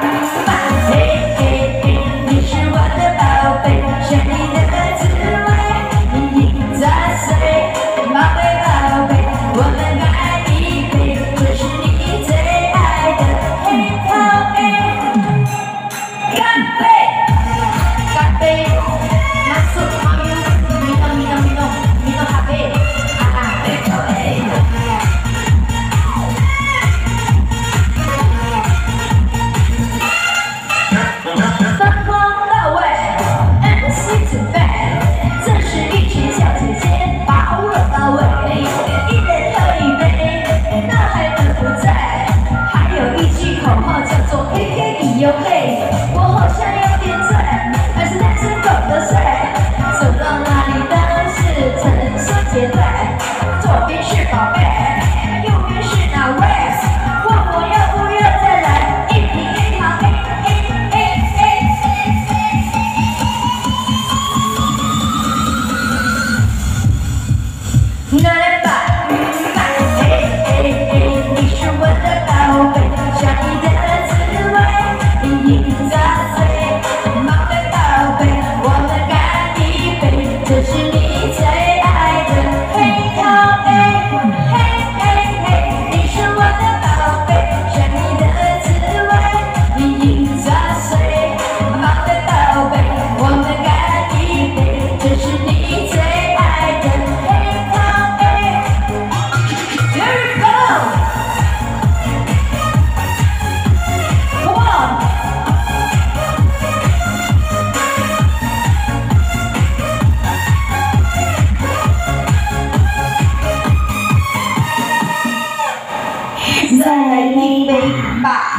拜 Not a bad. sang ngày mình bị bại